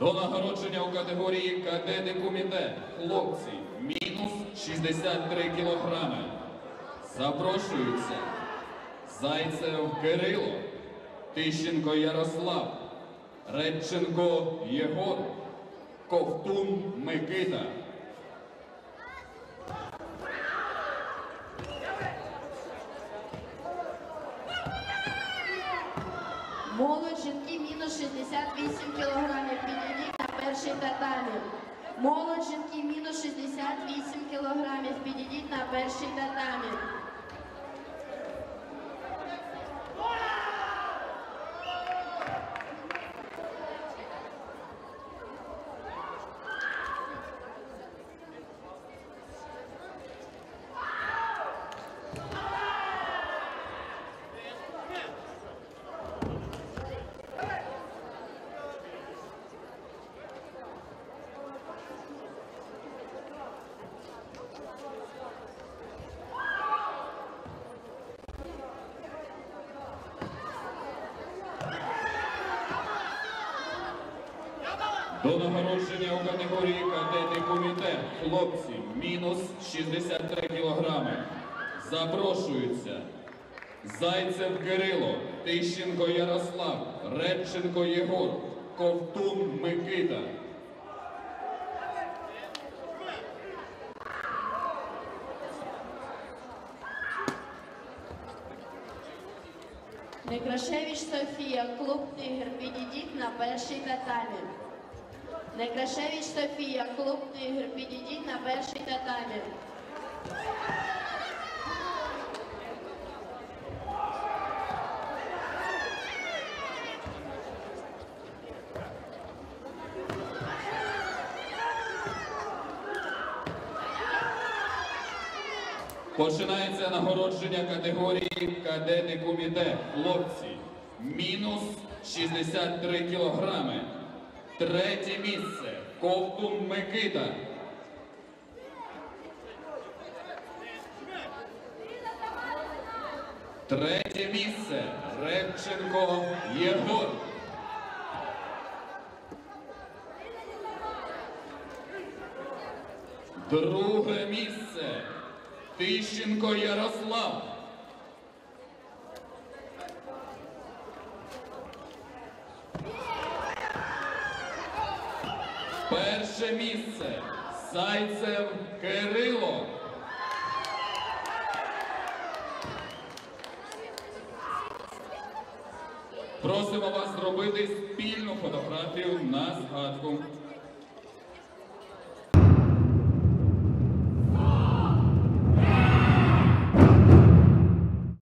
До нагородження у категорії кадети комітет хлопці мінус 63 кілограми. Запрошуються Зайцев Кирило, Тищенко Ярослав, Редченко Єгор, Ковтун Микита. Молодь жінки мінус 68 кілограмів. Підійдіть на перший татамі. Молодь жінки мінус 68 кілограмів. Підійдіть на перший татамі. До нагородження у категорії кадети комітет хлопці мінус 63 кілограми. Запрошуються Зайцев Кирило, Тищенко Ярослав, Редченко Єгор, Ковтун Микита. Некрашевич Софія, клуб Тигр. Підійдіть на перший татамі. Некрашевич Софія, клуб Тигр. Підійдіть на перший татамі. Починається нагородження категорії кадети комітет хлопці мінус 63 кілограми. Третє місце Ковтун Микита. Третє місце Ревченко Єгор. Друге місце Тищенко Ярослав. Перше місце Зайцев Кирило. Просимо вас зробити спільну фотографію на згадку.